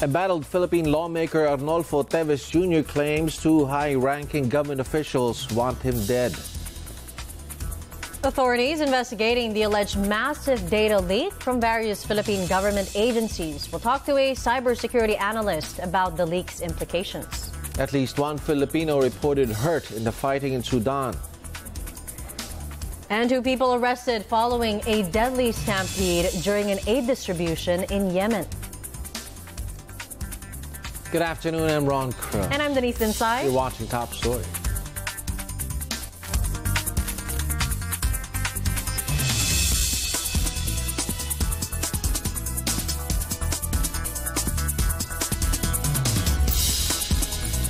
Embattled Philippine lawmaker Arnolfo Teves Jr. claims two high-ranking government officials want him dead. Authorities investigating the alleged massive data leak from various Philippine government agencies will talk to a cybersecurity analyst about the leak's implications. At least one Filipino reported hurt in the fighting in Sudan. And two people arrested following a deadly stampede during an aid distribution in Yemen. Good afternoon, I'm Ron Cruz. And I'm Denise Dinsay. You're watching Top Story.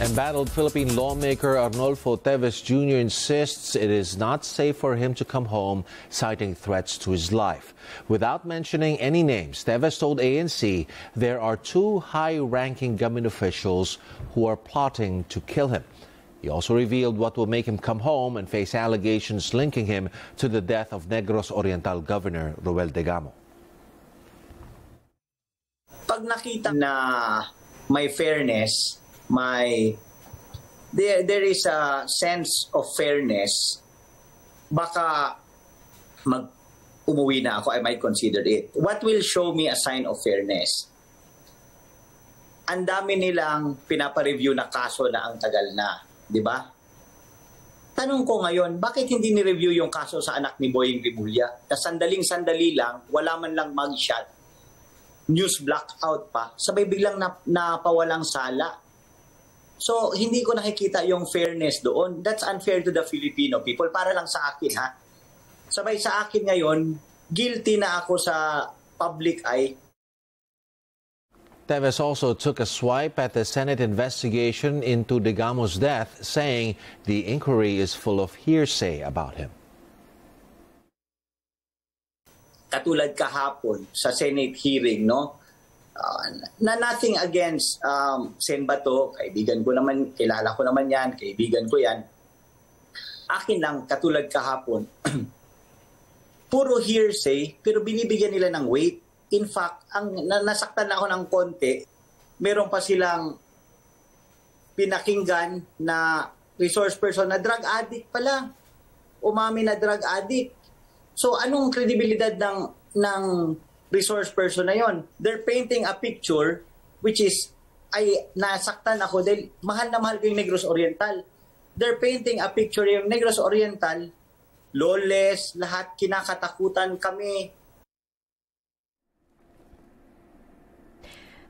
Embattled Philippine lawmaker Arnolfo Teves Jr. insists it is not safe for him to come home, citing threats to his life. Without mentioning any names, Teves told ANC there are two high-ranking government officials who are plotting to kill him. He also revealed what will make him come home and face allegations linking him to the death of Negros Oriental Governor Roel Degamo. Pag nakita na may fairness my there there is a sense of fairness baka mag umuwi na ako I might consider it what will show me a sign of fairness ang dami nilang pinapa-review na kaso na ang tagal na di ba Tanong ko ngayon, bakit hindi ni-review yung kaso sa anak ni Boying Rimulya? Na sandaling-sandali lang, wala man lang mag-shot, news blackout pa, sabay biglang nap- napawalang sala. So, hindi ko nakikita yung fairness doon. That's unfair to the Filipino people. Para lang sa akin, ha? Sabay sa akin ngayon, guilty na ako sa public eye. Teves also took a swipe at the Senate investigation into Degamo's death, saying the inquiry is full of hearsay about him. Katulad kahapon sa Senate hearing, no? Uh, na nothing against um, Sen Bato, kaibigan ko naman, kilala ko naman yan, kaibigan ko yan. Akin lang, katulad kahapon, puro hearsay, pero binibigyan nila ng weight. In fact, ang na, nasaktan ako ng konti, meron pa silang pinakinggan na resource person na drug addict pala. Umami na drug addict. So anong kredibilidad ng ng resource person na yon? They're painting a picture which is ay nasaktan ako dahil mahal na mahal ko yung Negros Oriental. They're painting a picture yung Negros Oriental, lawless, lahat kinakatakutan kami.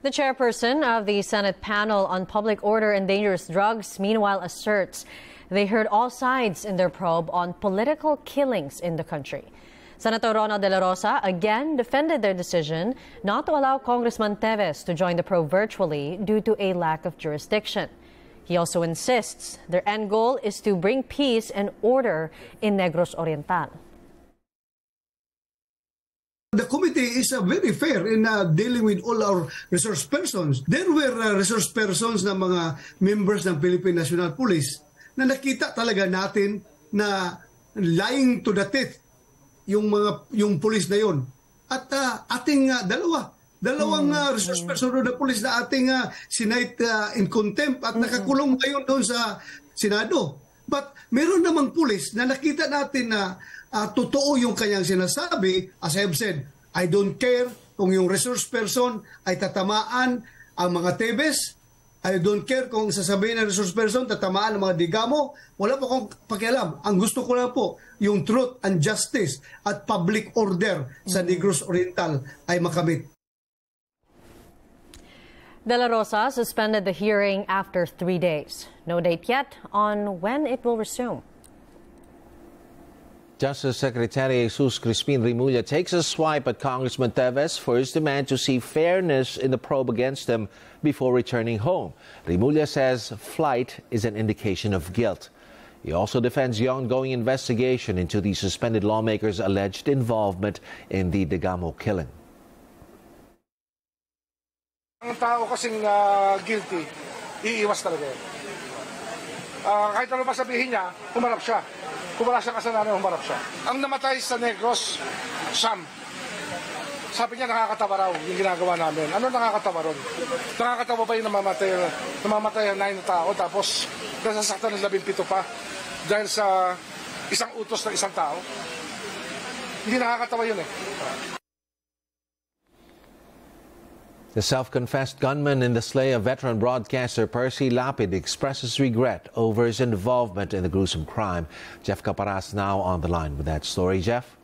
The chairperson of the Senate panel on public order and dangerous drugs, meanwhile, asserts they heard all sides in their probe on political killings in the country. Senator Ronald De La Rosa again defended their decision not to allow Congressman Teves to join the probe virtually due to a lack of jurisdiction. He also insists their end goal is to bring peace and order in Negros Oriental. The committee is uh, very fair in uh, dealing with all our resource persons. There were uh, resource persons na mga members ng Philippine National Police na nakita talaga natin na lying to the teeth yung mga yung police na yon. At uh, ating uh, dalawa Dalawang uh, resource person na police na ating uh, sinight uh, in contempt at nakakulong ngayon doon sa Senado. But meron namang police na nakita natin na uh, totoo yung kanyang sinasabi. As I have said, I don't care kung yung resource person ay tatamaan ang mga tebes. I don't care kung sasabihin ng resource person tatamaan ang mga digamo. Wala po akong pakialam. Ang gusto ko lang po, yung truth and justice at public order sa Negros Oriental ay makamit. De La Rosa suspended the hearing after three days. No date yet on when it will resume. Justice Secretary Jesus Crispin Remulla takes a swipe at Congressman Teves for his demand to see fairness in the probe against him before returning home. Remulla says flight is an indication of guilt. He also defends the ongoing investigation into the suspended lawmaker's alleged involvement in the Degamo killing. Ang tao kasing uh, guilty, iiwas talaga yun. Uh, kahit ano pa sabihin niya, humarap siya. Kung wala siyang kasalanan, humarap siya. Ang namatay sa Negros, Sam. sabi niya nakakatawa raw yung ginagawa namin. Ano nakakatawa ron? Nakakatawa ba yung namamatay, namamatay ang nine na tao tapos nasasaktan ng labing pito pa dahil sa isang utos ng isang tao? Hindi nakakatawa yun eh. The self-confessed gunman in the slay of veteran broadcaster Percy Lapid expresses regret over his involvement in the gruesome crime. Jeff Caparas now on the line with that story. Jeff?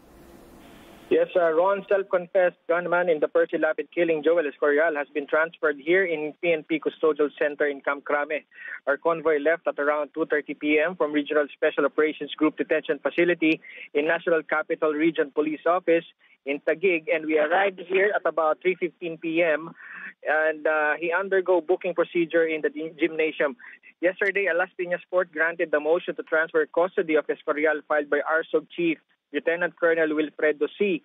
Yes, uh, Ron, self-confessed gunman in the Percy Lapid killing, Joel Escorial, has been transferred here in PNP Custodial Center in Camp Crame. Our convoy left at around 2.30 p.m. from Regional Special Operations Group Detention Facility in National Capital Region Police Office in Taguig, and we arrived here at about 3.15 p.m., and uh, he undergo booking procedure in the gymnasium. Yesterday, a Las Piñas court granted the motion to transfer custody of Escorial filed by ARSOG Chief Lieutenant Colonel Wilfredo C.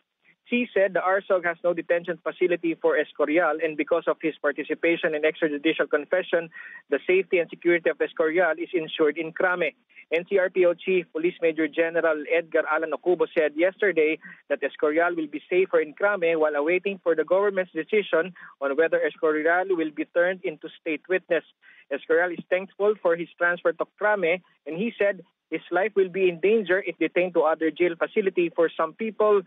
C said the RSOG has no detention facility for Escorial, and because of his participation in extrajudicial confession, the safety and security of Escorial is ensured in Crame. NCRPO Chief Police Major General Edgar Alan Okubo said yesterday that Escorial will be safer in Crame while awaiting for the government's decision on whether Escorial will be turned into state witness. Escorial is thankful for his transfer to Crame, and he said his life will be in danger if detained to other jail facility for some people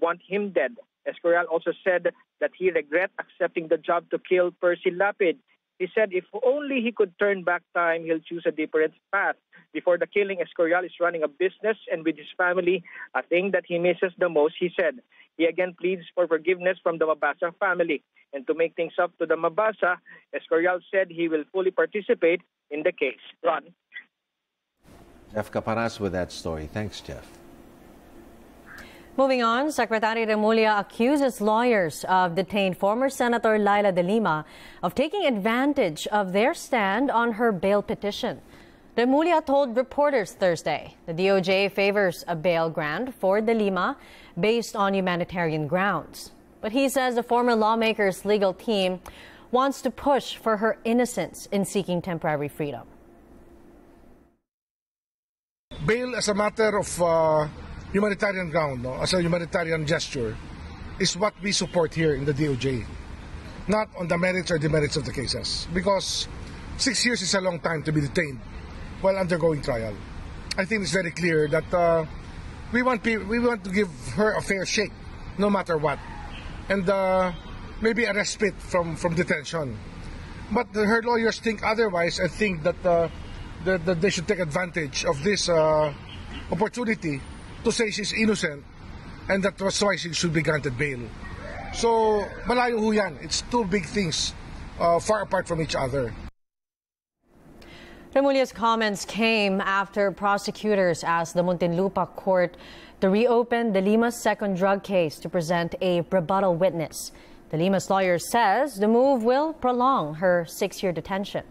want him dead. Escorial also said that he regret accepting the job to kill Percy Lapid. He said if only he could turn back time, he'll choose a different path. Before the killing, Escorial is running a business and with his family, a thing that he misses the most, he said. He again pleads for forgiveness from the Mabasa family. And to make things up to the Mabasa, Escorial said he will fully participate in the case. Ron. Jeff Caparas with that story. Thanks, Jeff. Moving on, Secretary Remulla accuses lawyers of detained former Senator Leila de Lima of taking advantage of their stand on her bail petition. Remulla told reporters Thursday the DOJ favors a bail grant for de Lima based on humanitarian grounds. But he says the former lawmaker's legal team wants to push for her innocence in seeking temporary freedom. Bail as a matter of uh humanitarian ground, no, as a humanitarian gesture, is what we support here in the DOJ. Not on the merits or demerits of the cases. Because six years is a long time to be detained while undergoing trial. I think it's very clear that uh, we want we want to give her a fair shake, no matter what, and uh, maybe a respite from from detention. But her lawyers think otherwise and think that, uh, that, that they should take advantage of this uh, opportunity to say she's innocent and that was why she should be granted bail. So, malayo ho yan. It's two big things uh, far apart from each other. Remulla's comments came after prosecutors asked the Muntinlupa court to reopen De Lima's second drug case to present a rebuttal witness. De Lima's lawyer says the move will prolong her six-year detention.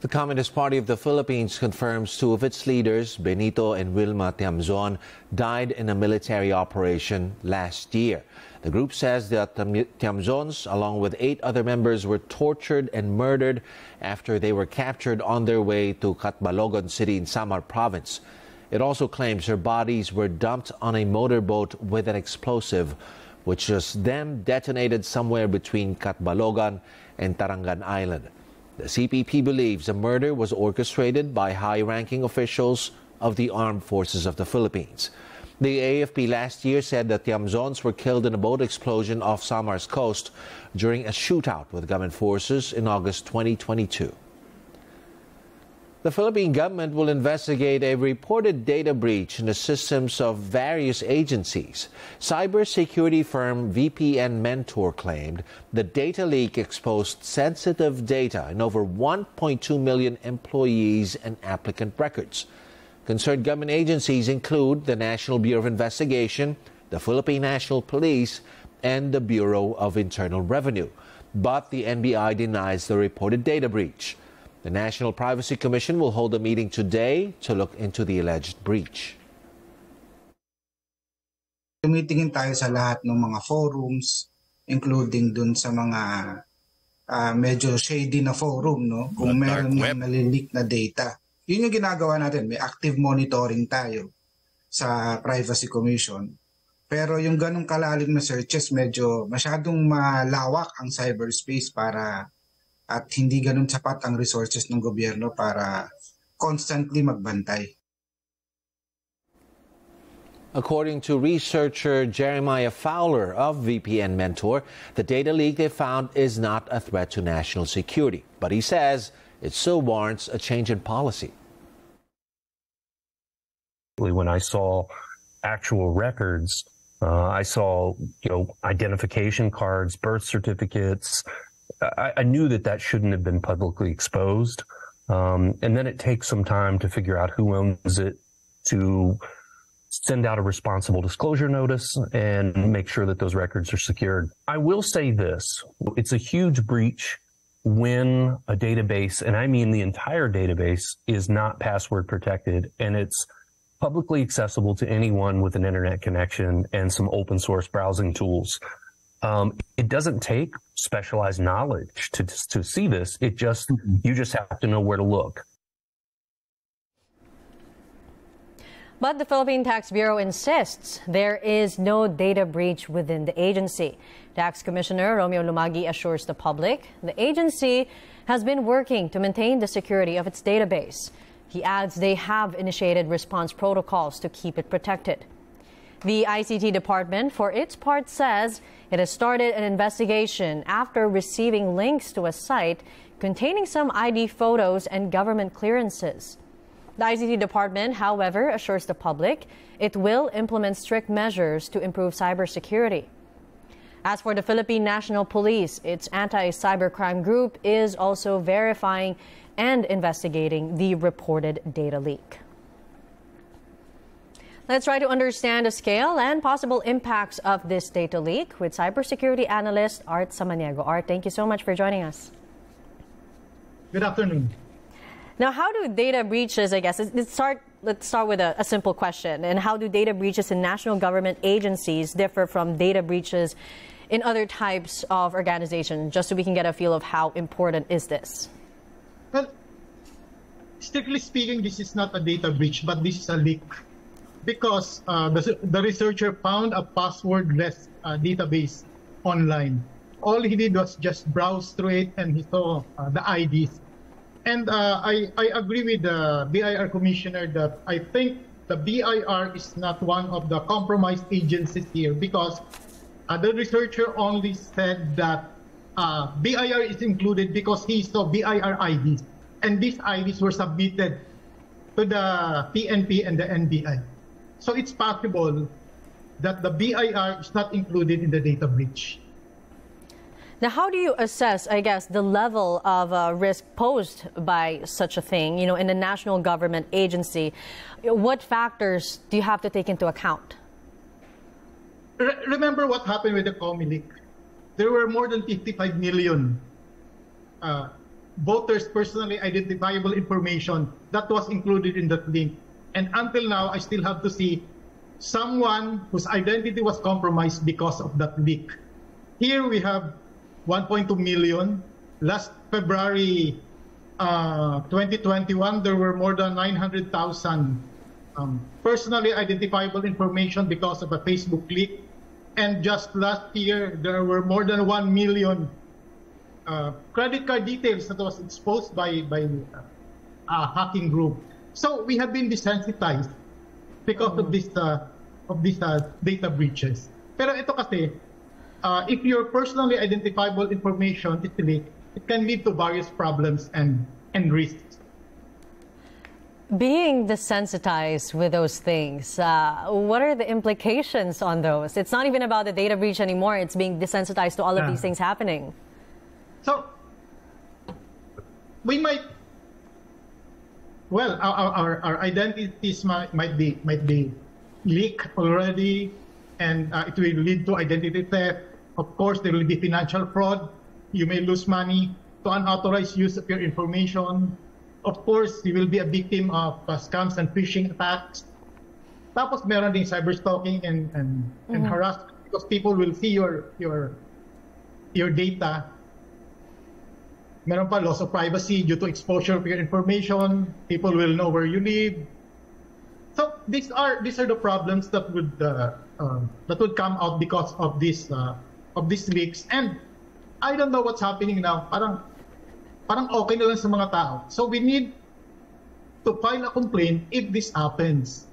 The Communist Party of the Philippines confirms two of its leaders, Benito and Wilma Tiamzon, died in a military operation last year. The group says that Tiamzons, along with eight other members, were tortured and murdered after they were captured on their way to Catbalogan City in Samar Province. It also claims their bodies were dumped on a motorboat with an explosive, which was then detonated somewhere between Catbalogan and Tarangnan Island. The CPP believes the murder was orchestrated by high-ranking officials of the Armed Forces of the Philippines. The AFP last year said that Tiamzons were killed in a boat explosion off Samar's coast during a shootout with government forces in August 2022. The Philippine government will investigate a reported data breach in the systems of various agencies. Cybersecurity firm VPN Mentor claimed the data leak exposed sensitive data in over 1.2 million employees and applicant records. Concerned government agencies include the National Bureau of Investigation, the Philippine National Police, and the Bureau of Internal Revenue. But the NBI denies the reported data breach. The National Privacy Commission will hold a meeting today to look into the alleged breach. Tumitingin tayo sa lahat ng mga forums, including dun sa mga uh, medyo shady na forum, no? Kung meron yung nalilik na data. Yun yung ginagawa natin. May active monitoring tayo sa Privacy Commission Pero yung ganong kalalim na searches, medyo masyadong malawak ang cyberspace para at hindi ganun sapat ang resources ng gobyerno para constantly magbantay. According to researcher Jeremiah Fowler of VPN Mentor, the data leak they found is not a threat to national security. But he says it still warrants a change in policy. When I saw actual records, uh, I saw, you know, identification cards, birth certificates. I, I, knew that that shouldn't have been publicly exposed. Um, and then it takes some time to figure out who owns it, to send out a responsible disclosure notice and make sure that those records are secured. I will say this. It's a huge breach when a database, and I mean the entire database, is not password protected and it's publicly accessible to anyone with an internet connection and some open source browsing tools. Um, it doesn't take specialized knowledge to, to see this. It just, you just have to know where to look. But the Philippine Tax Bureau insists there is no data breach within the agency. Tax Commissioner Romeo Lumagui assures the public the agency has been working to maintain the security of its database. He adds they have initiated response protocols to keep it protected. The ICT department, for its part, says it has started an investigation after receiving links to a site containing some ID photos and government clearances. The ICT department, however, assures the public it will implement strict measures to improve cybersecurity. As for the Philippine National Police, its anti cybercrime group is also verifying and investigating the reported data leak. Let's try to understand the scale and possible impacts of this data leak with cybersecurity analyst Art Samaniego. Art, thank you so much for joining us. Good afternoon. Now, how do data breaches, I guess, let's start, let's start with a, a, simple question. And how do data breaches in national government agencies differ from data breaches in other types of organizations, just so we can get a feel of how important is this? Well, strictly speaking, this is not a data breach, but this is a leak. Because uh, the, the researcher found a passwordless uh, database online. All he did was just browse through it and he saw uh, the IDs and uh, I, I agree with the BIR commissioner that I think the BIR is not one of the compromised agencies here because the researcher only said that uh, BIR is included because he saw BIR IDs. And these IDs were submitted to the PNP and the NBI. So it's possible that the BIR is not included in the data breach. Now, how do you assess, I guess, the level of uh, risk posed by such a thing, you know, in a national government agency? What factors do you have to take into account? Re remember what happened with the Comelec? There were more than 55 million uh, voters' personally identifiable information that was included in that link. And until now, I still have to see someone whose identity was compromised because of that leak. Here we have 1.2 million. Last February uh, 2021, there were more than 900,000 um, personally identifiable information because of a Facebook leak. And just last year, there were more than 1 million uh, credit card details that was exposed by, by a hacking group. So we have been desensitized because of this uh, of these uh, data breaches. Pero ito kasi, uh, if your personally identifiable information is leaked, it can lead to various problems and, and risks. Being desensitized with those things, uh, what are the implications on those? It's not even about the data breach anymore. It's being desensitized to all of yeah. these things happening. So, we might, well, our, our, our identities might, might, be, might be leaked already, and uh, it will lead to identity theft, of course, there will be financial fraud. You may lose money to unauthorized use of your information. Of course, you will be a victim of uh, scams and phishing attacks. Tapos meron din cyber stalking and and, mm-hmm. and harassment because people will see your your your data. Meron pa loss of privacy due to exposure of your information. People will know where you live. So these are these are the problems that would uh, uh, that would come out because of this uh, of these leaks and I don't know what's happening now. Parang parang okay na lang sa mga tao. So we need to file a complaint if this happens.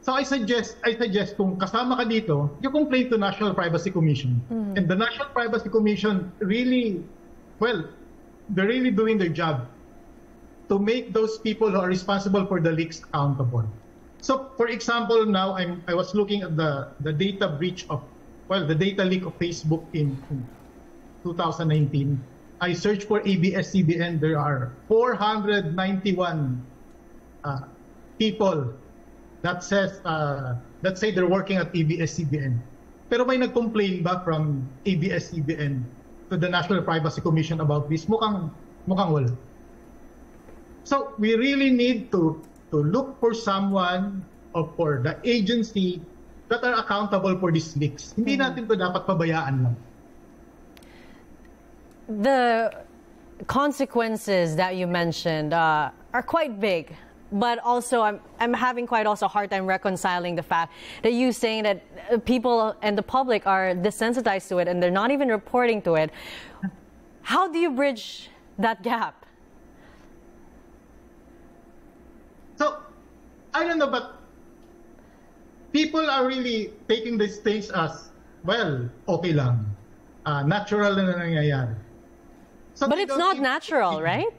So I suggest, I suggest kung kasama ka dito, you complain to National Privacy Commission. Mm. And the National Privacy Commission really, well, they're really doing their job to make those people who are responsible for the leaks accountable. So, for example, now I'm, I was looking at the, the data breach of, well, the data leak of Facebook in, in 2019. I searched for ABS-CBN. There are 491 uh, people that says uh, that say they're working at ABS-CBN. Pero may nag-complain ba from ABS-CBN to the National Privacy Commission about this? Mukhang mukhang wala. So we really need to to look for someone or for the agency that are accountable for these leaks. Hindi mm-hmm. natin to dapat pabayaan lang. The consequences that you mentioned uh, are quite big but also I'm, I'm having quite also a hard time reconciling the fact that you saying that uh, people and the public are desensitized to it and they're not even reporting to it. How do you bridge that gap? So, I don't know, but people are really taking these things as, well, okay lang. Uh, natural na nangyayari. So but it's not natural, right?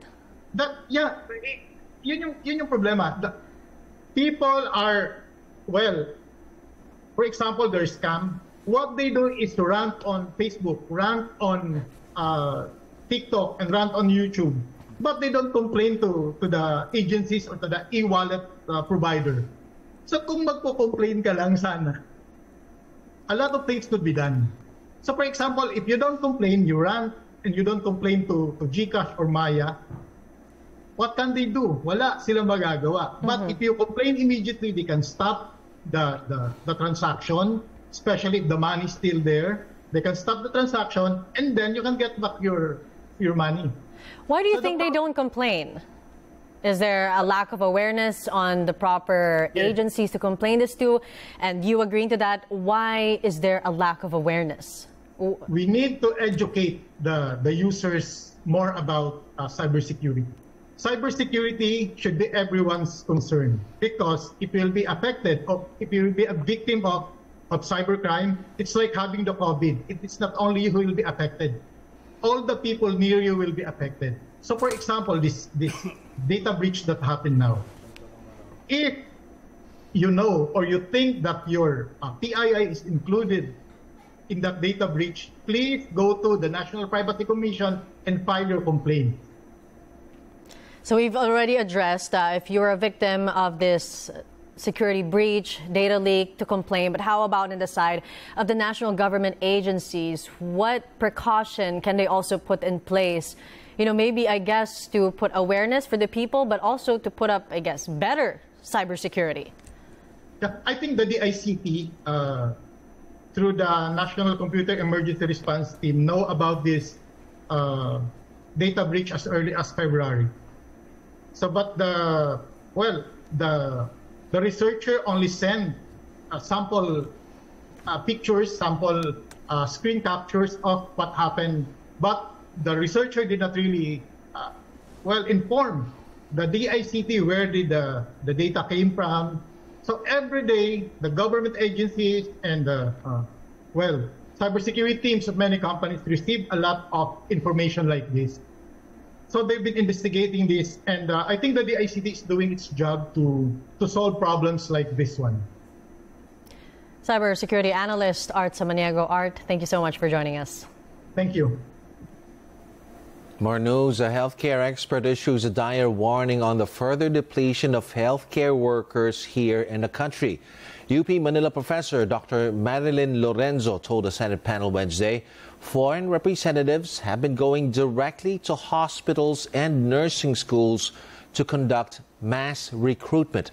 That, yeah, yun yung, yun yung problema. The, people are, well, for example, their scam. What they do is to rant on Facebook, rant on uh, TikTok, and rant on YouTube. But they don't complain to, to the agencies or to the e-wallet uh, provider. So kung magpo-complain ka lang sana, a lot of things could be done. So for example, if you don't complain, you rant, and you don't complain to, to Gcash or Maya, what can they do? Wala silang magagawa. Mm-hmm. But if you complain immediately, they can stop the, the, the transaction, especially if the money is still there. They can stop the transaction and then you can get back your your money. Why do you so think the they don't complain? Is there a lack of awareness on the proper yes. agencies to complain this to? And you agreeing to that? Why is there a lack of awareness? We need to educate the, the users more about uh, cybersecurity cybersecurity should be everyone's concern because if you'll be affected or if you'll be a victim of, of cybercrime, it's like having the COVID. It's not only you who will be affected. All the people near you will be affected. So for example, this, this data breach that happened now, if you know or you think that your uh, PII is included in that data breach, please go to the National Privacy Commission and file your complaint. So we've already addressed uh, if you're a victim of this security breach, data leak to complain, but how about in the side of the national government agencies? What precaution can they also put in place? You know, maybe I guess to put awareness for the people, but also to put up, I guess, better cybersecurity. Yeah, I think the DICT, uh, through the National Computer Emergency Response Team, know about this uh, data breach as early as February. So, but the well, the the researcher only sent uh, sample uh, pictures, sample uh, screen captures of what happened, but the researcher did not really uh, well inform the DICT where did the the data came from. So every day, the government agencies and the uh, well cybersecurity teams of many companies receive a lot of information like this. So they've been investigating this, and uh, I think that the ICT is doing its job to to solve problems like this one. Cybersecurity analyst Art Samaniego. Art, thank you so much for joining us. Thank you. More news. A healthcare expert issues a dire warning on the further depletion of healthcare workers here in the country. UP Manila professor Dr. Marilyn Lorenzo told the Senate panel Wednesday foreign representatives have been going directly to hospitals and nursing schools to conduct mass recruitment.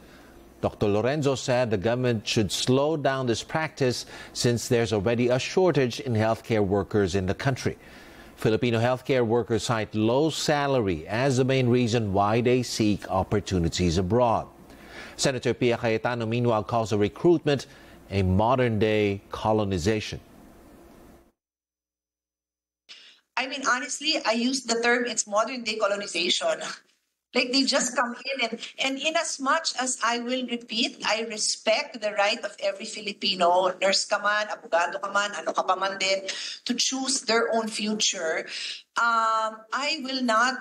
Dr. Lorenzo said the government should slow down this practice since there's already a shortage in healthcare workers in the country. Filipino healthcare workers cite low salary as the main reason why they seek opportunities abroad. Senator Pia Cayetano, meanwhile, calls the recruitment a modern day colonization. I mean, honestly, I use the term it's modern day colonization. Like they just come in and, and in as much as I will repeat, I respect the right of every Filipino, nurse ka man, abogado ka man, ano ka pa man din, to choose their own future. Um, I will not,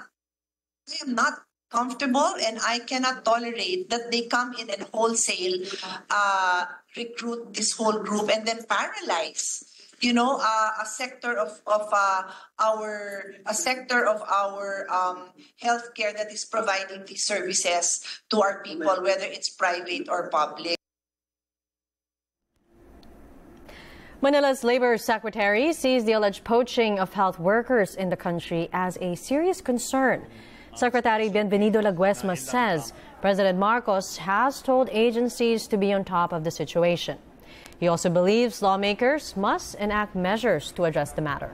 I am not comfortable and I cannot tolerate that they come in and wholesale uh, recruit this whole group and then paralyze you know, uh, a sector of of uh, our a sector of our um, healthcare that is providing these services to our people, whether it's private or public. Manila's labor secretary sees the alleged poaching of health workers in the country as a serious concern. Secretary Bienvenido Laguesma says President Marcos has told agencies to be on top of the situation. He also believes lawmakers must enact measures to address the matter.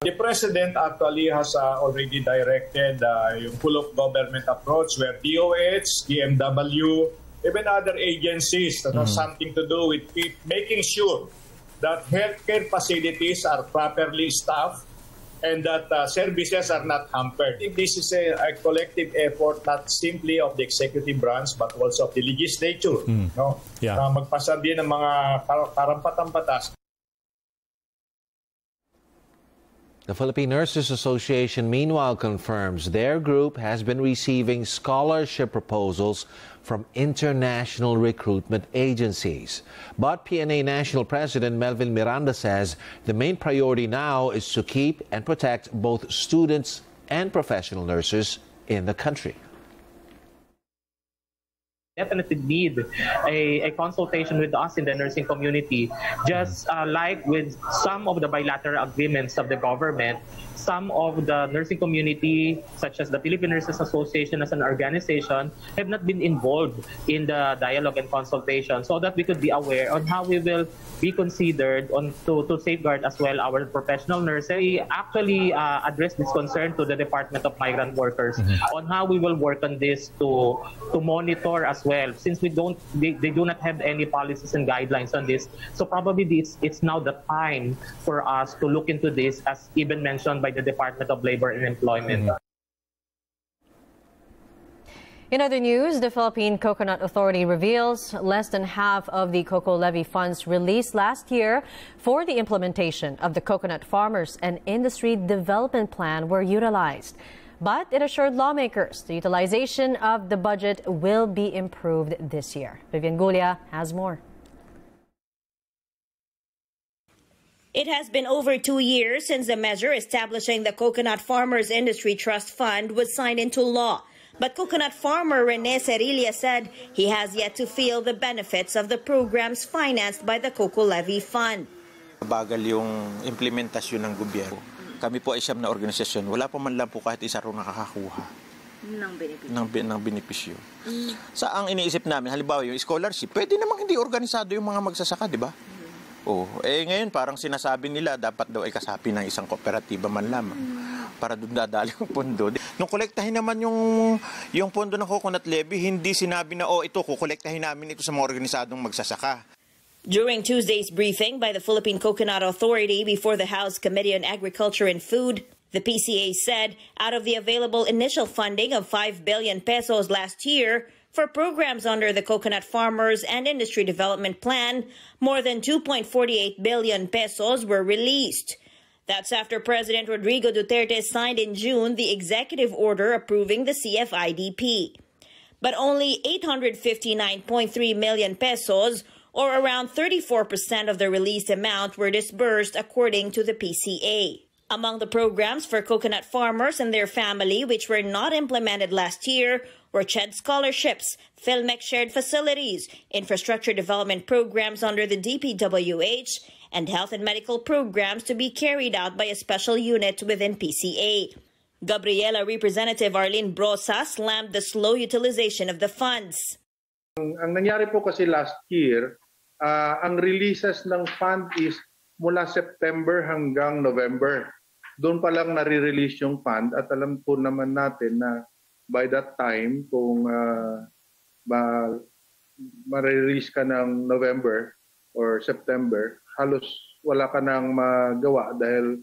The president actually has uh, already directed uh, yung full of government approach where DOH, DMW, even other agencies that mm. have something to do with making sure that healthcare facilities are properly staffed and that uh, services are not hampered. This is a, a, collective effort not simply of the executive branch but also of the legislature. Mm. No? Yeah. Na magpasabi ng mga kar- karampatang batas. The Philippine Nurses Association meanwhile confirms their group has been receiving scholarship proposals from international recruitment agencies. But PNA National President Melvin Miranda says the main priority now is to keep and protect both students and professional nurses in the country definitely need a, a, consultation with us in the nursing community. Just uh, like with some of the bilateral agreements of the government, some of the nursing community, such as the Philippine Nurses Association as an organization, have not been involved in the dialogue and consultation so that we could be aware on how we will be considered on to, to safeguard as well our professional nurses. We actually uh, address this concern to the Department of Migrant Workers mm-hmm. on how we will work on this to to monitor as well since we don't they, they do not have any policies and guidelines on this. So probably this it's now the time for us to look into this as even mentioned by the Department of Labor and Employment. Mm-hmm. In other news, the Philippine Coconut Authority reveals less than half of the coco levy funds released last year for the implementation of the Coconut Farmers and Industry Development Plan were utilized. But it assured lawmakers the utilization of the budget will be improved this year. Vivian Gulia has more. It has been over two years since the measure establishing the Coconut Farmers Industry Trust Fund was signed into law. But coconut farmer Rene Serilia said he has yet to feel the benefits of the programs financed by the Coco Levy Fund. Bagal yung implementasyon ng gobyerno. Kami po ay siyam na organisasyon. Wala pa man lang po kahit isa ro nakakakuha ng benepisyo. Ng, ng benepisyo. Mm. Sa ang iniisip namin, halimbawa yung scholarship, pwede namang hindi organisado yung mga magsasaka, di ba? Mm. Oh, eh ngayon parang sinasabi nila dapat daw ay kasapi ng isang kooperatiba man lamang. Mm para doon dadali yung pondo. Nung kolektahin naman yung, yung pondo ng coconut levy, hindi sinabi na, oh, ito, kukolektahin namin ito sa mga organisadong magsasaka. During Tuesday's briefing by the Philippine Coconut Authority before the House Committee on Agriculture and Food, the PCA said out of the available initial funding of 5 billion pesos last year for programs under the Coconut Farmers and Industry Development Plan, more than 2.48 billion pesos were released. That's after President Rodrigo Duterte signed in June the executive order approving the CFIDP. But only 859.3 million pesos, or around 34% of the released amount, were disbursed according to the PCA. Among the programs for coconut farmers and their family, which were not implemented last year, were CHED scholarships, PHilMech shared facilities, infrastructure development programs under the DPWH, and health and medical programs to be carried out by a special unit within PCA. Gabriela Representative Arlene Brosas slammed the slow utilization of the funds. Ang, ang nangyari po kasi last year, uh, ang releases ng fund is mula September hanggang November. Doon pa lang nare-release yung fund at alam po naman natin na by that time, kung uh, ma ma-release ka ng November or September, halos wala ka nang magawa dahil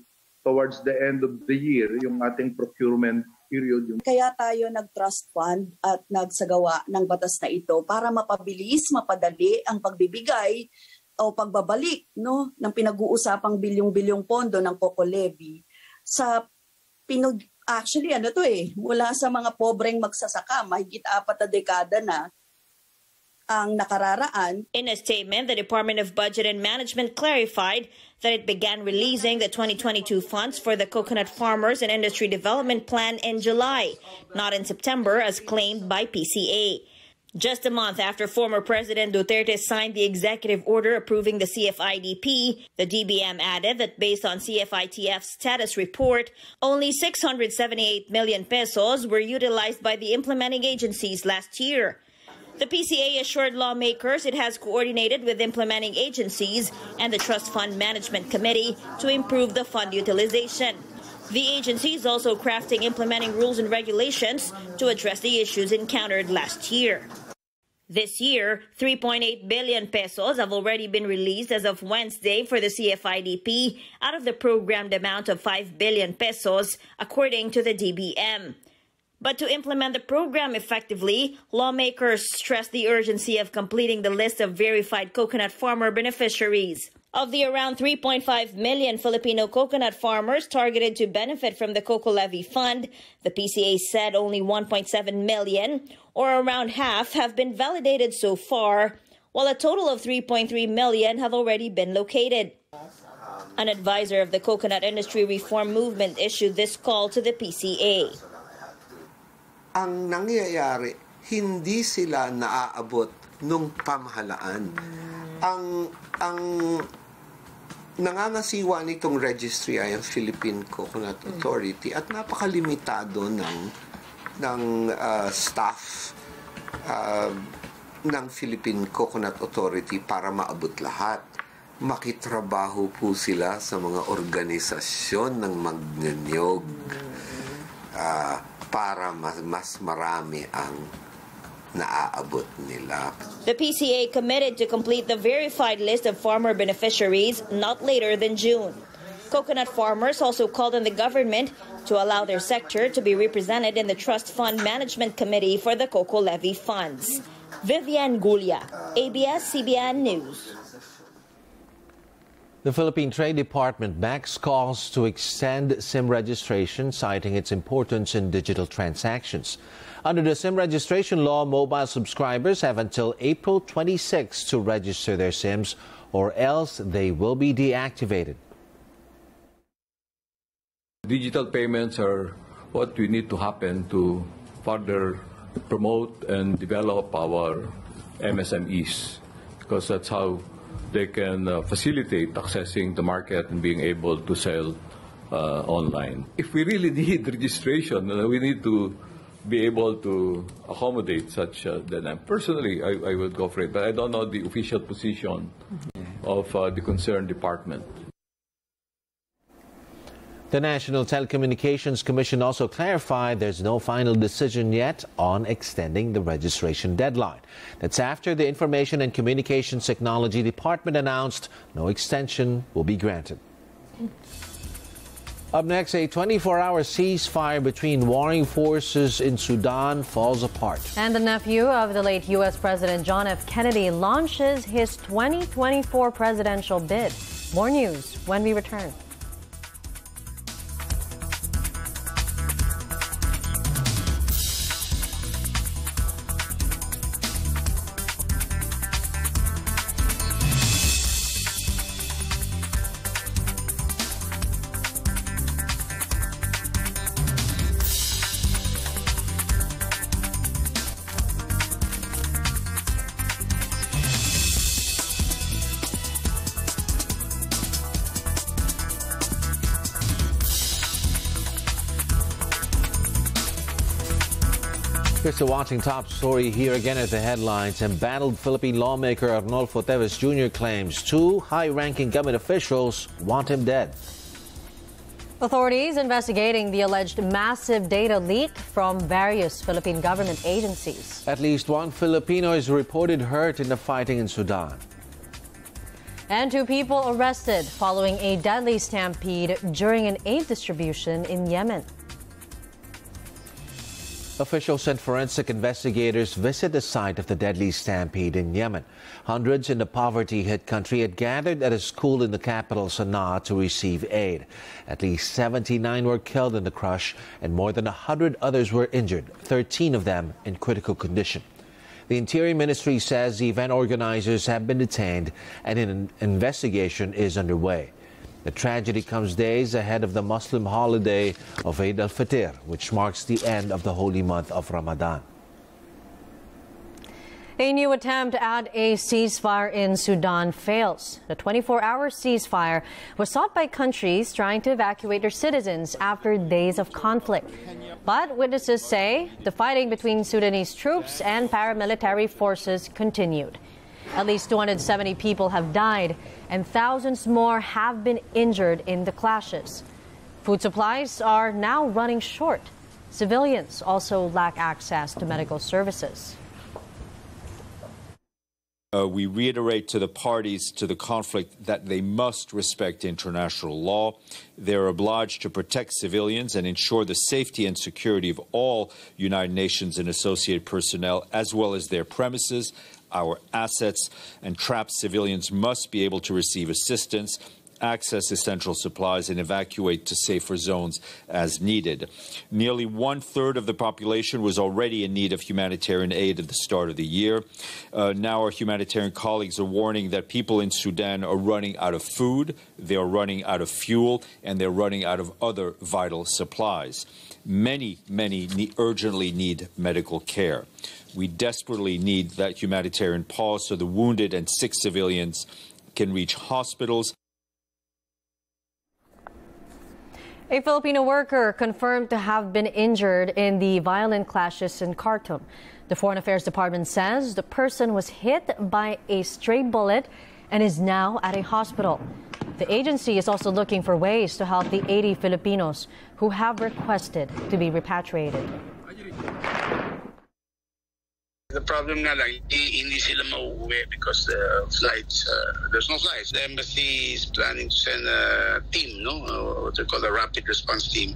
towards the end of the year, yung ating procurement period. Yung... Kaya tayo nag-trust fund at nagsagawa ng batas na ito para mapabilis, mapadali ang pagbibigay o pagbabalik no ng pinag-uusapang bilyong-bilyong pondo ng Coco Levy sa pinag actually ano to eh mula sa mga pobreng magsasaka mahigit apat na dekada na ang nakararaan. In a statement, the Department of Budget and Management clarified that it began releasing the 2022 funds for the Coconut Farmers and Industry Development Plan in July, not in September as claimed by PCA. Just a month after former President Duterte signed the executive order approving the CFIDP, the DBM added that based on CFITF's status report, only 678 million pesos were utilized by the implementing agencies last year. The PCA assured lawmakers it has coordinated with implementing agencies and the Trust Fund Management Committee to improve the fund utilization. The agency is also crafting implementing rules and regulations to address the issues encountered last year. This year, 3.8 billion pesos have already been released as of Wednesday for the CFIDP out of the programmed amount of 5 billion pesos, according to the DBM. But to implement the program effectively, lawmakers stress the urgency of completing the list of verified coconut farmer beneficiaries. Of the around 3.5 million Filipino coconut farmers targeted to benefit from the Coco Levy Fund, the PCA said only 1.7 million, or around half, have been validated so far, while a total of 3.3 million have already been located. An advisor of the coconut industry reform movement issued this call to the PCA. Ang nangyayari, hindi sila naaabot nung pamahalaan. Ang ang nangangasiwa nitong registry ay ang Philippine Coconut Authority at napakalimitado ng ng uh, staff uh, ng Philippine Coconut Authority para maabot lahat. Makitrabaho po sila sa mga organisasyon ng magnanyog uh, para mas, mas marami ang naaabot nila. The PCA committed to complete the verified list of farmer beneficiaries not later than June. Coconut farmers also called on the government to allow their sector to be represented in the Trust Fund Management Committee for the Coco Levy funds. Vivian Gulia, ABS-CBN News. The Philippine Trade Department backs calls to extend SIM registration, citing its importance in digital transactions. Under the SIM registration law, mobile subscribers have until April 26 to register their SIMs or else they will be deactivated. Digital payments are what we need to happen to further promote and develop our MSMEs because that's how they can uh, facilitate accessing the market and being able to sell uh, online. If we really need registration, uh, we need to be able to accommodate such uh, dynamic. Personally, I, I, would go for it, but I don't know the official position of uh, the concerned department. The National Telecommunications Commission also clarified there's no final decision yet on extending the registration deadline. That's after the Information and Communications Technology Department announced no extension will be granted. Up next, a 24-hour ceasefire between warring forces in Sudan falls apart. And the nephew of the late U.S. President John F. Kennedy launches his 2024 presidential bid. More news when we return. You're watching Top Story here again at the headlines. Embattled Philippine lawmaker Arnolfo Teves Jr. claims two high ranking government officials want him dead. Authorities investigating the alleged massive data leak from various Philippine government agencies. At least one Filipino is reported hurt in the fighting in Sudan. And two people arrested following a deadly stampede during an aid distribution in Yemen. Officials and forensic investigators visit the site of the deadly stampede in Yemen. Hundreds in the poverty hit country had gathered at a school in the capital, Sana'a, to receive aid. At least 79 were killed in the crush, and more than 100 others were injured, 13 of them in critical condition. The Interior Ministry says the event organizers have been detained and an investigation is underway. The tragedy comes days ahead of the Muslim holiday of Eid al-Fitr, which marks the end of the holy month of Ramadan. A new attempt at a ceasefire in Sudan fails. The 24-hour ceasefire was sought by countries trying to evacuate their citizens after days of conflict. But witnesses say the fighting between Sudanese troops and paramilitary forces continued. At least 270 people have died and thousands more have been injured in the clashes. Food supplies are now running short. Civilians also lack access to medical services. Uh, we reiterate to the parties to the conflict that they must respect international law. They are obliged to protect civilians and ensure the safety and security of all United Nations and associated personnel, as well as their premises, our assets, and trapped civilians must be able to receive assistance access essential supplies and evacuate to safer zones as needed. Nearly one third of the population was already in need of humanitarian aid at the start of the year. Uh, now, our humanitarian colleagues are warning that people in Sudan are running out of food, they are running out of fuel, and they're running out of other vital supplies. Many, many need, urgently need medical care. We desperately need that humanitarian pause so the wounded and sick civilians can reach hospitals. A Filipino worker confirmed to have been injured in the violent clashes in Khartoum. The Foreign Affairs Department says the person was hit by a stray bullet and is now at a hospital. The agency is also looking for ways to help the 80 Filipinos who have requested to be repatriated. The problem nga lang, hindi sila mauuwi because the flights, uh, there's no flights. The embassy is planning to send a team, no? Uh, what they call a rapid response team.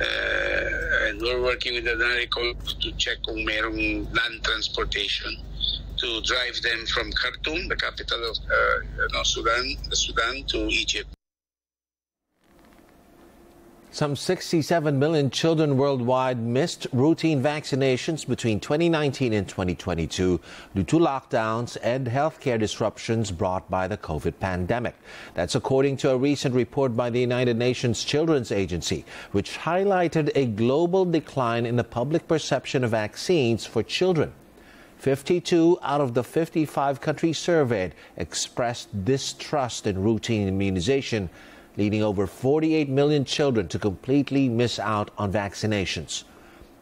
Uh, and we're working with the NARICO to check kung merong land transportation to drive them from Khartoum, the capital of uh, no, Sudan, Sudan, to Egypt. Some 67 million children worldwide missed routine vaccinations between 2019 and 2022 due to lockdowns and healthcare disruptions brought by the COVID pandemic. That's according to a recent report by the United Nations Children's Agency, which highlighted a global decline in the public perception of vaccines for children. 52 out of the 55 countries surveyed expressed distrust in routine immunization leading over 48 million children to completely miss out on vaccinations.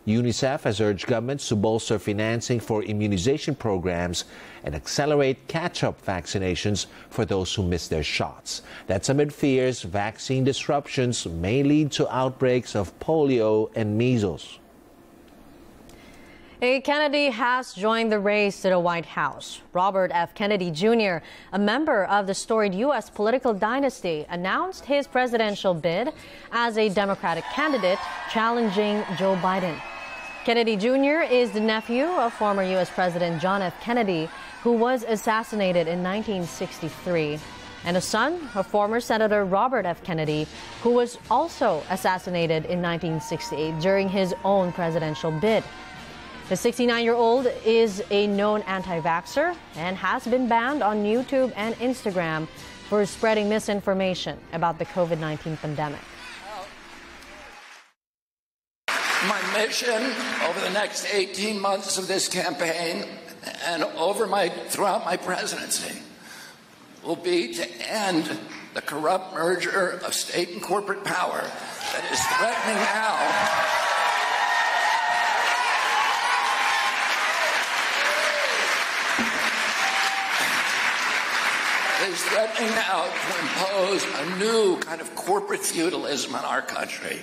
UNICEF has urged governments to bolster financing for immunization programs and accelerate catch up vaccinations for those who miss their shots. That's amid fears vaccine disruptions may lead to outbreaks of polio and measles. A Kennedy has joined the race to the White House. Robert F. Kennedy Jr., a member of the storied U.S. political dynasty, announced his presidential bid as a Democratic candidate challenging Joe Biden. Kennedy Jr. is the nephew of former U.S. President John F. Kennedy, who was assassinated in 1963, and a son of former Senator Robert F. Kennedy, who was also assassinated in 1968 during his own presidential bid. The 69 year old is a known anti vaxxer and has been banned on YouTube and Instagram for spreading misinformation about the COVID 19 pandemic. My mission over the next 18 months of this campaign and over my throughout my presidency will be to end the corrupt merger of state and corporate power that is threatening now is threatening now to impose a new kind of corporate feudalism in our country,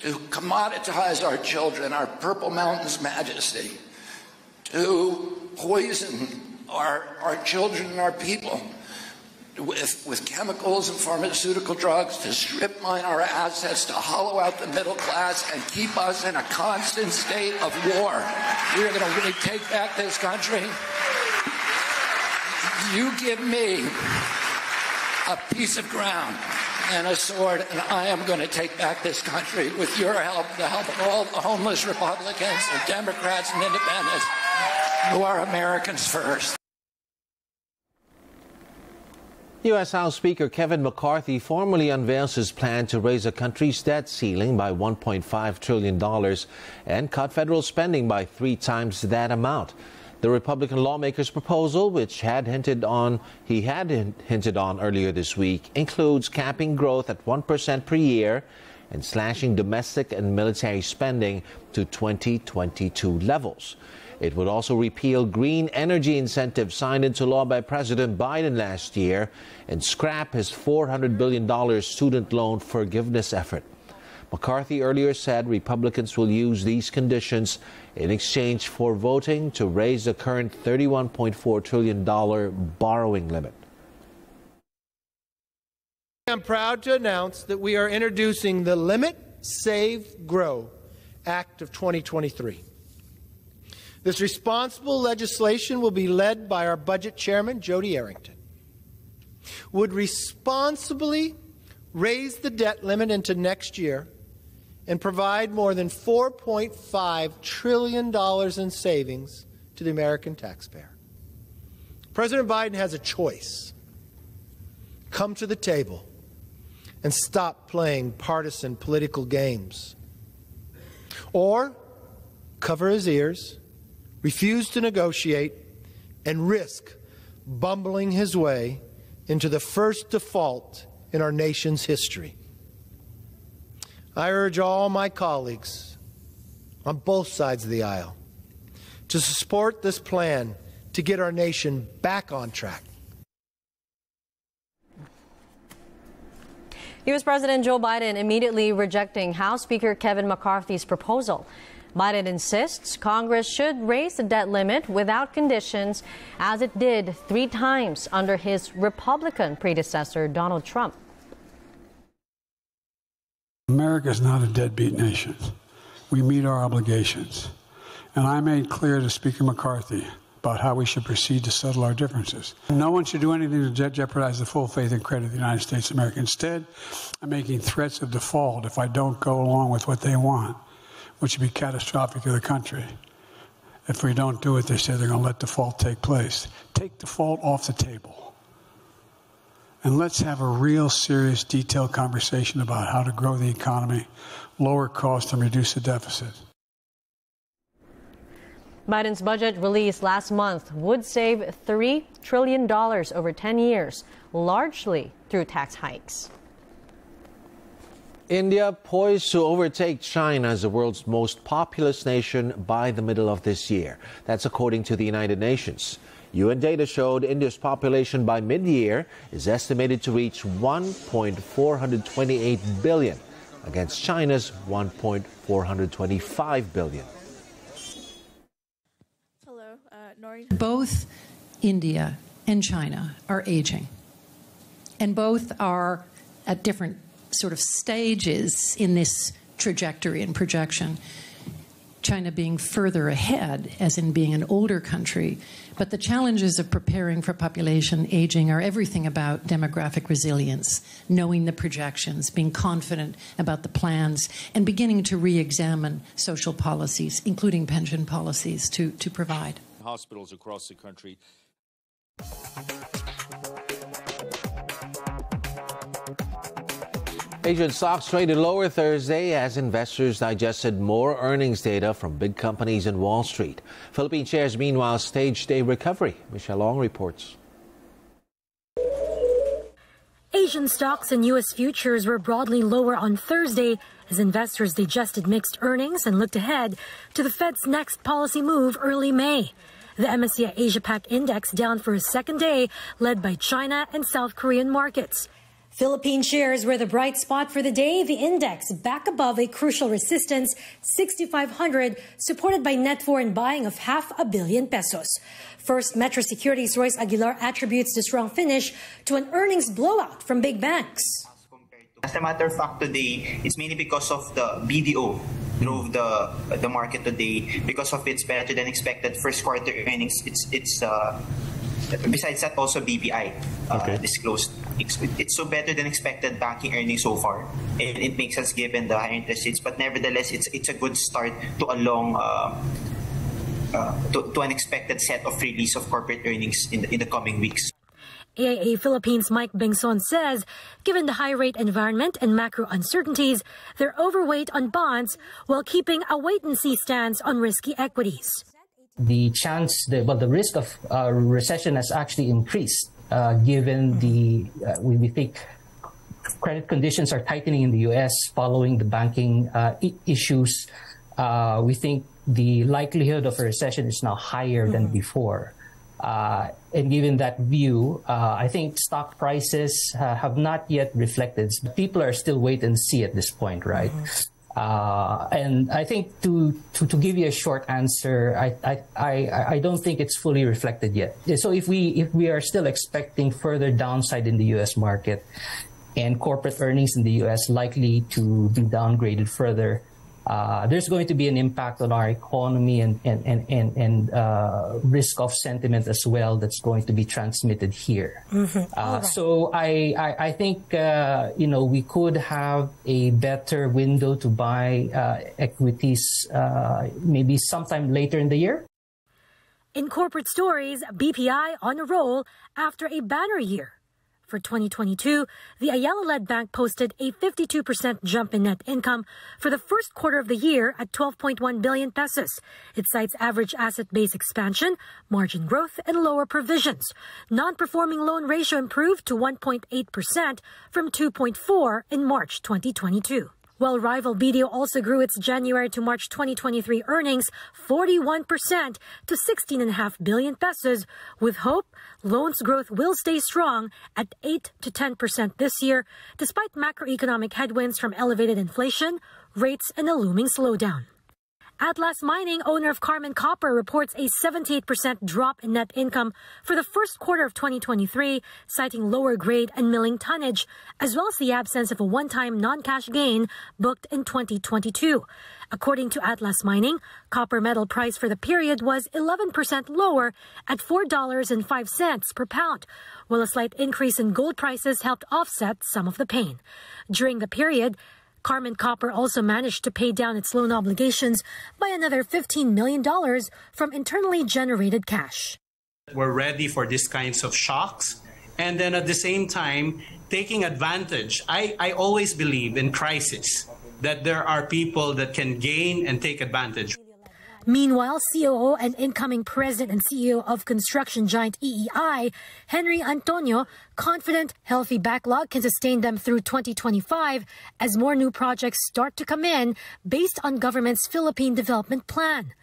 to commoditize our children, our Purple Mountains majesty, to poison our, our children and our people with, with chemicals and pharmaceutical drugs, to strip mine our assets, to hollow out the middle class, and keep us in a constant state of war. We are going to really take back this country. You give me a piece of ground and a sword, and I am going to take back this country with your help, the help of all the homeless Republicans and Democrats and independents who are Americans first. U.S. House Speaker Kevin McCarthy formally unveils his plan to raise the country's debt ceiling by $1.5 trillion and cut federal spending by three times that amount. The Republican lawmaker's proposal, which had hinted on he had hinted on earlier this week, includes capping growth at 1% per year and slashing domestic and military spending to 2022 levels. It would also repeal green energy incentives signed into law by President Biden last year and scrap his $400 billion student loan forgiveness effort. McCarthy earlier said Republicans will use these conditions in exchange for voting to raise the current $31.4 trillion borrowing limit. I'm proud to announce that we are introducing the Limit, Save, Grow Act of 2023. This responsible legislation will be led by our budget chairman, Jody Arrington. Would responsibly raise the debt limit into next year and provide more than $4.5 trillion in savings to the American taxpayer. President Biden has a choice. Come to the table and stop playing partisan political games. Or cover his ears, refuse to negotiate, and risk bumbling his way into the first default in our nation's history. I urge all my colleagues on both sides of the aisle to support this plan to get our nation back on track. U.S. President Joe Biden immediately rejecting House Speaker Kevin McCarthy's proposal. Biden insists Congress should raise the debt limit without conditions, as it did three times under his Republican predecessor, Donald Trump. America is not a deadbeat nation. We meet our obligations. And I made clear to Speaker McCarthy about how we should proceed to settle our differences. No one should do anything to je- jeopardize the full faith and credit of the United States of America. Instead, I'm making threats of default if I don't go along with what they want, which would be catastrophic to the country. If we don't do it, they say they're going to let default take place. Take default off the table and let's have a real serious detailed conversation about how to grow the economy, lower costs, and reduce the deficit. Biden's budget released last month would save $3 trillion over 10 years, largely through tax hikes. India poised to overtake China as the world's most populous nation by the middle of this year. That's according to the United Nations. UN data showed India's population by mid-year is estimated to reach 1.428 billion against China's 1.425 billion. Hello, uh, Both India and China are aging, and both are at different sort of stages in this trajectory and projection. China being further ahead, as in being an older country. But the challenges of preparing for population aging are everything about demographic resilience, knowing the projections, being confident about the plans, and beginning to re examine social policies, including pension policies, to, to provide. Hospitals across the country. Asian stocks traded lower Thursday as investors digested more earnings data from big companies in Wall Street. Philippine shares, meanwhile, staged a recovery. Michelle Ong reports. Asian stocks and U.S. futures were broadly lower on Thursday as investors digested mixed earnings and looked ahead to the Fed's next policy move early May. The MSCI Asia Pac Index down for a second day, led by China and South Korean markets. Philippine shares were the bright spot for the day. The index back above a crucial resistance, 6,500, supported by net foreign buying of half a billion pesos. First Metro Securities Royce Aguilar attributes the strong finish to an earnings blowout from big banks. As a matter of fact, today it's mainly because of the BDO drove the the market today because of its better than expected first quarter earnings. It's it's uh, besides that also BPI uh, okay. disclosed it's, it's so better than expected banking earnings so far and it makes sense given the high interest rates but nevertheless it's it's a good start to a long uh, uh, to, to an expected set of release of corporate earnings in the, in the coming weeks. AIA Philippines Mike Bengson says, given the high rate environment and macro uncertainties, they're overweight on bonds while keeping a wait and see stance on risky equities the chance, the, well, the risk of uh, recession has actually increased uh, given the, uh, we, we think credit conditions are tightening in the U.S. following the banking uh, issues. Uh, we think the likelihood of a recession is now higher mm-hmm. than before. Uh, and given that view, I think stock prices have not yet reflected. People are still wait and see at this point, right? Mm-hmm. Uh, and I think to, to, to give you a short answer, I, I, I, I don't think it's fully reflected yet. So if we if we are still expecting further downside in the U.S. market, and corporate earnings in the U.S. likely to be downgraded further, uh, there's going to be an impact on our economy and and and and, and uh, risk of sentiment as well that's going to be transmitted here. Mm-hmm. Uh, right. So I I, I think uh, you know we could have a better window to buy uh, equities uh, maybe sometime later in the year. In corporate stories, BPI on a roll after a banner year. For 2022, the Ayala-led bank posted a 52% jump in net income for the first quarter of the year at 12.1 billion pesos. It cites average asset base expansion, margin growth, and lower provisions. Non-performing loan ratio improved to 1.8% from 2.4 in March 2022 while rival BDO also grew its January to March 2023 earnings 41% to 16.5 billion pesos. With hope, loans growth will stay strong at 8 to 10% this year, despite macroeconomic headwinds from elevated inflation, rates, and a looming slowdown. Atlas Mining, owner of Carmen Copper, reports a 78% drop in net income for the first quarter of 2023, citing lower grade and milling tonnage, as well as the absence of a one-time non-cash gain booked in 2022. According to Atlas Mining, copper metal price for the period was 11% lower at $4.05 per pound, while a slight increase in gold prices helped offset some of the pain. During the period, Carmen Copper also managed to pay down its loan obligations by another $15 million from internally generated cash. We're ready for these kinds of shocks. And then at the same time, taking advantage. I, I always believe in crisis that there are people that can gain and take advantage. Meanwhile, COO and incoming president and CEO of construction giant EEI, Henry Antonio, confident healthy backlog can sustain them through 2025 as more new projects start to come in based on government's Philippine development plan.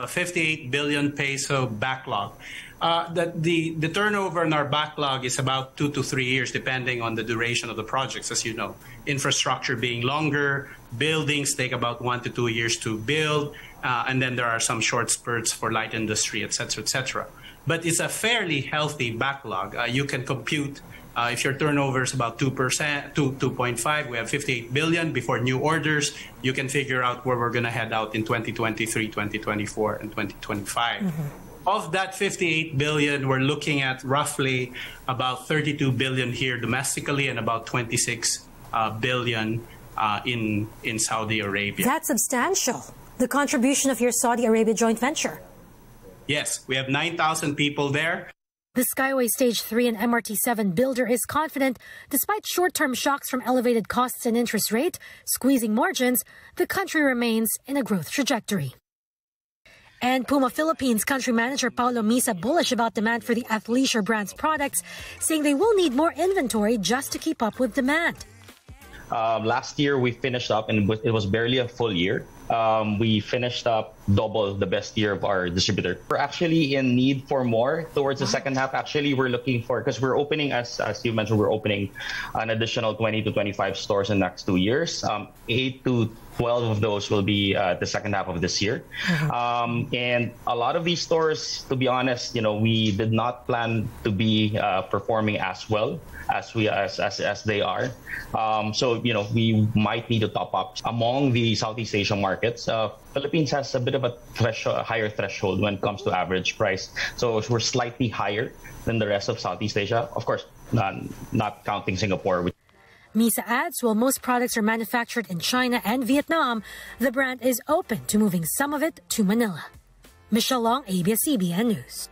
A 58 billion peso backlog. Uh, the, the, the turnover in our backlog is about two to three years, depending on the duration of the projects, as you know. Infrastructure being longer, buildings take about one to two years to build, uh, and then there are some short spurts for light industry, et cetera, et cetera. But it's a fairly healthy backlog. Uh, you can compute uh, if your turnover is about 2%, 2, 2.5, we have 58 billion before new orders. You can figure out where we're going to head out in 2023, 2024, and 2025. Mm-hmm. Of that 58 billion, we're looking at roughly about 32 billion here domestically and about 26 uh, billion uh, in in Saudi Arabia. That's substantial the contribution of your Saudi Arabia joint venture. Yes, we have 9,000 people there. The Skyway Stage 3 and MRT 7 builder is confident despite short term shocks from elevated costs and interest rate squeezing margins, the country remains in a growth trajectory. And Puma Philippines country manager Paulo Misa bullish about demand for the athleisure brand's products, saying they will need more inventory just to keep up with demand. Um, last year we finished up and it was barely a full year. Um, we finished up double the best year of our distributor. We're actually in need for more towards the second half. Actually, we're looking for because we're opening as as you mentioned, we're opening an additional 20 to 25 stores in the next two years. Um, eight to 12 of those will be uh, the second half of this year. Um, and a lot of these stores, to be honest, you know, we did not plan to be uh, performing as well as we as as, as they are. Um, so you know, we might need to top up among the Southeast Asian markets. Uh, Philippines has a bit of a threshold, a higher threshold when it comes to average price. So we're slightly higher than the rest of Southeast Asia. Of course, not, not counting Singapore. Which Misa adds while most products are manufactured in China and Vietnam, the brand is open to moving some of it to Manila. Michelle Ong, ABS-CBN News.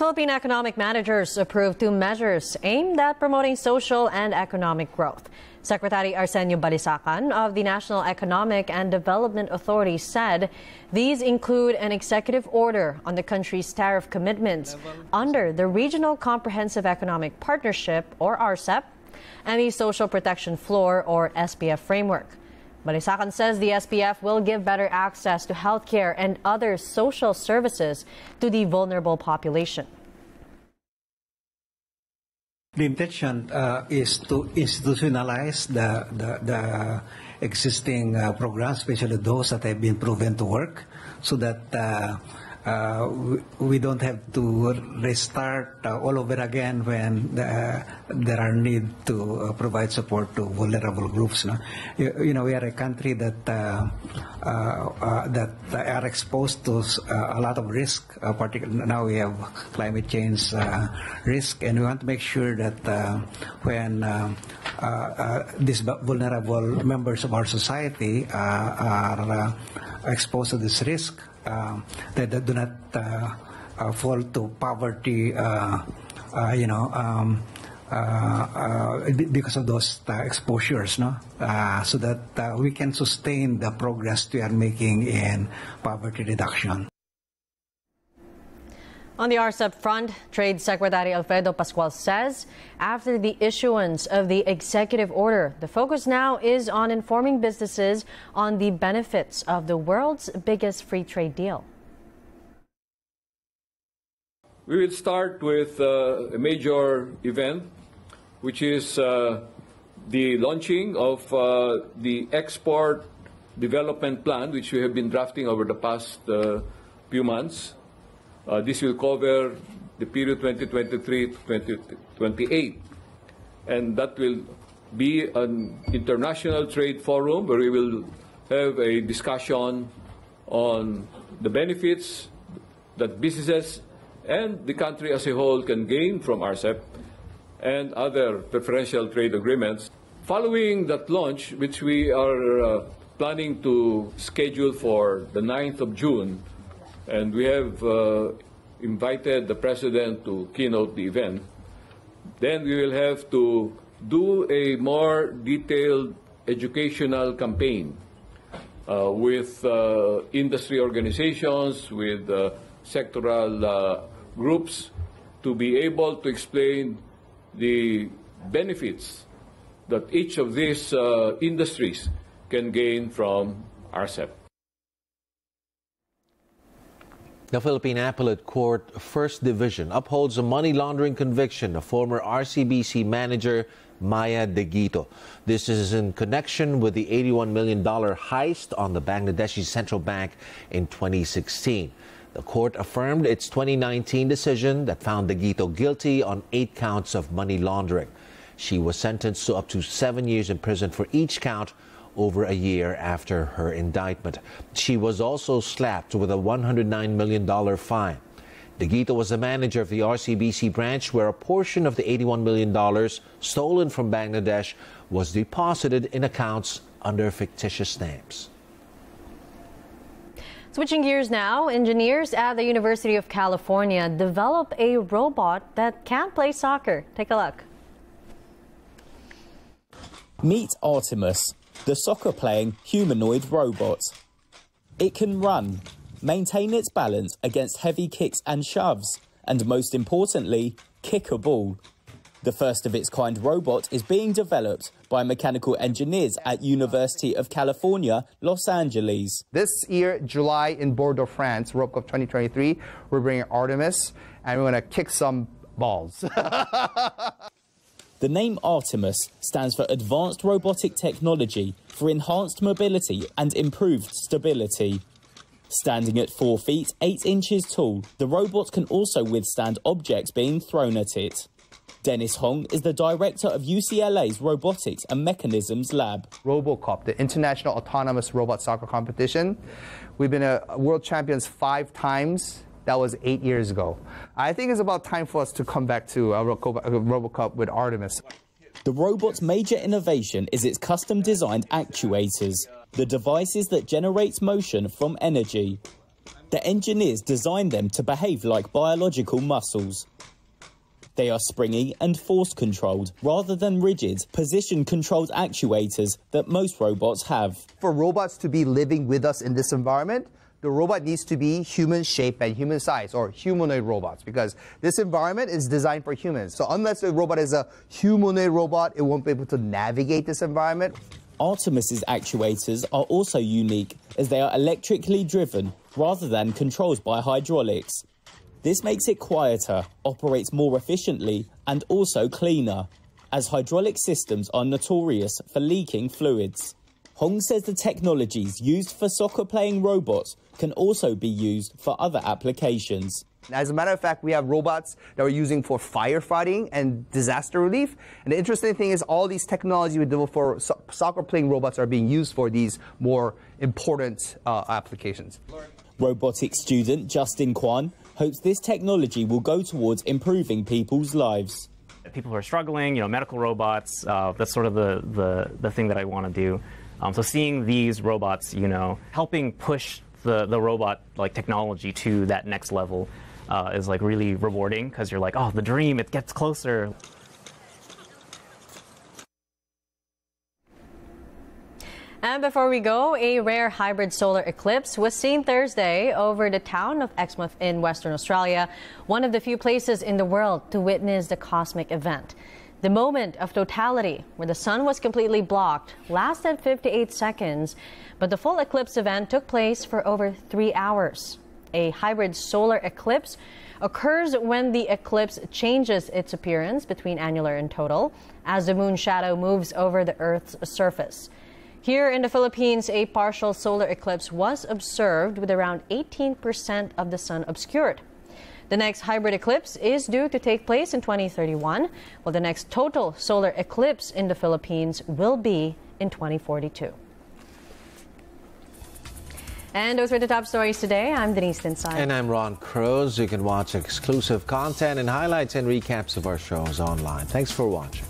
Philippine economic managers approved two measures aimed at promoting social and economic growth. Secretary Arsenio Balisacan of the National Economic and Development Authority said these include an executive order on the country's tariff commitments under the Regional Comprehensive Economic Partnership, or RCEP, and the Social Protection Floor, or SPF framework. Balisacan says the SPF will give better access to healthcare and other social services to the vulnerable population. The intention uh, is to institutionalize the, the, the existing uh, programs, especially those that have been proven to work, so that uh, uh, we, don't have to restart uh, all over again when the, there are need to uh, provide support to vulnerable groups. No? You, you, know, we are a country that uh, uh, uh, that are exposed to a lot of risk. particularly now we have climate change risk, and we want to make sure that when these vulnerable members of our society are exposed to this risk, uh, that, that, do not uh, uh, fall to poverty, you know, um, because of those exposures, no? so that we can sustain the progress we are making in poverty reduction. On the RCEP front, Trade Secretary Alfredo Pascual says after the issuance of the executive order, the focus now is on informing businesses on the benefits of the world's biggest free trade deal. We will start with uh, a major event, which is uh, the launching of uh, the export development plan, which we have been drafting over the past uh, few months. Uh, this will cover the period 2023 to 2028. And that will be an international trade forum where we will have a discussion on the benefits that businesses and the country as a whole can gain from RCEP and other preferential trade agreements. Following that launch, which we are uh, planning to schedule for the 9th of June, and we have uh, invited the president to keynote the event. Then we will have to do a more detailed educational campaign uh, with uh, industry organizations, with uh, sectoral uh, groups to be able to explain the benefits that each of these uh, industries can gain from RCEP. The Philippine Appellate Court First Division upholds a money laundering conviction of former RCBC manager Maia Deguito. This is in connection with the $81 million heist on the Bangladeshi Central Bank in 2016. The court affirmed its 2019 decision that found Deguito guilty on eight counts of money laundering. She was sentenced to up to seven years in prison for each count over a year after her indictment. She was also slapped with a $109 million fine. Deguito was the manager of the RCBC branch where a portion of the $81 million stolen from Bangladesh was deposited in accounts under fictitious names. Switching gears now, engineers at the University of California develop a robot that can play soccer. Take a look. Meet Artemis, the soccer playing humanoid robot. It can run, maintain its balance against heavy kicks and shoves, and most importantly, kick a ball. The first of its kind robot is being developed by mechanical engineers at University of California, Los Angeles. This year, July in Bordeaux, France, RoboCup 2023, we're bringing Artemis and we're going to kick some balls. The name Artemis stands for Advanced Robotic Technology for enhanced mobility and improved stability. Standing at 4 feet 8 inches tall, the robot can also withstand objects being thrown at it. Dennis Hong is the director of UCLA's Robotics and Mechanisms Lab. RoboCup, the International Autonomous Robot Soccer Competition. We've been a world champions five times that was eight years ago. I think it's about time for us to come back to uh, a uh, RoboCup with Artemis. The robot's major innovation is its custom designed actuators, the devices that generate motion from energy. The engineers designed them to behave like biological muscles. They are springy and force controlled rather than rigid, position controlled actuators that most robots have. For robots to be living with us in this environment, the robot needs to be human shape and human size or humanoid robots because this environment is designed for humans. So unless the robot is a humanoid robot, it won't be able to navigate this environment. Artemis's actuators are also unique as they are electrically driven rather than controlled by hydraulics. This makes it quieter, operates more efficiently, and also cleaner, as hydraulic systems are notorious for leaking fluids. Hong says the technologies used for soccer playing robots can also be used for other applications. As a matter of fact, we have robots that we're using for firefighting and disaster relief. And the interesting thing is all these technologies we develop for so soccer playing robots are being used for these more important uh, applications. Robotics student Justin Kwan hopes this technology will go towards improving people's lives. People who are struggling, you know, medical robots, uh, that's sort of the, the, the thing that I want to do. Um, so seeing these robots, you know, helping push the, the robot like technology to that next level uh, is like really rewarding because you're like, oh, the dream, it gets closer. And before we go, a rare hybrid solar eclipse was seen Thursday over the town of Exmouth in Western Australia, one of the few places in the world to witness the cosmic event. The moment of totality, where the sun was completely blocked, lasted 58 seconds, but the full eclipse event took place for over three hours. A hybrid solar eclipse occurs when the eclipse changes its appearance between annular and total as the moon shadow moves over the Earth's surface. Here in the Philippines, a partial solar eclipse was observed with around 18% of the sun obscured. The next hybrid eclipse is due to take place in 2031, while the next total solar eclipse in the Philippines will be in 2042. And those were the top stories today. I'm Denise Dinsay. And I'm Ron Cruz. You can watch exclusive content and highlights and recaps of our shows online. Thanks for watching.